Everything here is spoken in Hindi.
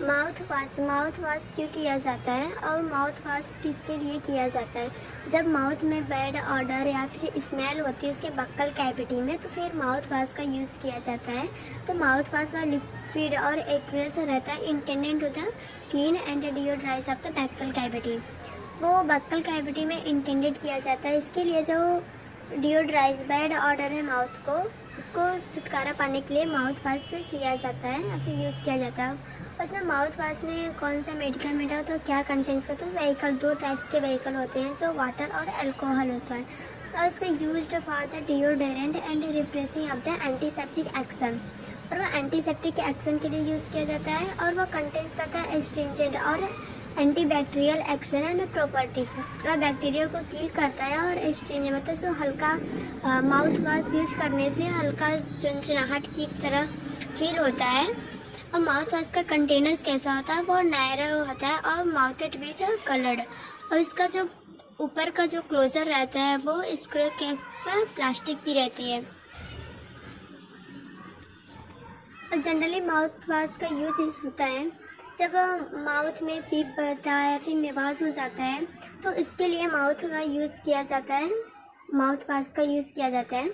माउथ वाश माउथ वाश क्यों किया जाता है और माउथ वाश किसके लिए किया जाता है? जब माउथ में बैड ऑर्डर या फिर स्मेल होती है उसके बक्कल कैविटी में तो फिर माउथ वाश का यूज़ किया जाता है। तो माउथ वाश व लिक्विड और एक्वेस रहता है इंटेंडेंट होता है clean and deodorize of the buccal cavity वो बक्कल कैविटी में इंटेंडेड किया जाता है, इसके लिए जो डिओड्राइज बैड ऑर्डर है माउथ को उसको छुटकारा पाने के लिए माउथ वाश किया जाता है, या फिर यूज़ किया जाता है। उसमें माउथ वाश में कौन सा मेडिकल होता है क्या कंटेंट्स करते हैं व्हीकल दो टाइप्स के व्हीकल होते हैं सो वाटर और अल्कोहल होता है। और इसका use for the deodorant and refreshing of the antiseptic action और वो एंटीसेप्टिक एक्शन के लिए यूज़ किया जाता है, और वो कंटेंट्स करता है एस्ट्रिंजेंट और एंटीबैक्टीरियल एक्शन एंड प्रॉपर्टीज़ वह बैक्टीरिया को किल करता है और एस्ट्रीन मतलब जो हल्का माउथ वाश यूज़ करने से हल्का चुनचुनाहट की तरह फील होता है। और माउथ वाश का कंटेनर्स कैसा होता है, वो नायरा होता है और माउथेड विथ कलर्ड और इसका जो ऊपर का जो क्लोजर रहता है, वो स्क्रू कैप प्लास्टिक की रहती है। और जनरली माउथ वाश का यूज़ होता है। जब माउथ में पीप बढ़ता है, फिर निवास हो जाता है तो इसके लिए माउथ का यूज़ किया जाता है माउथ वाश का यूज़ किया जाता है।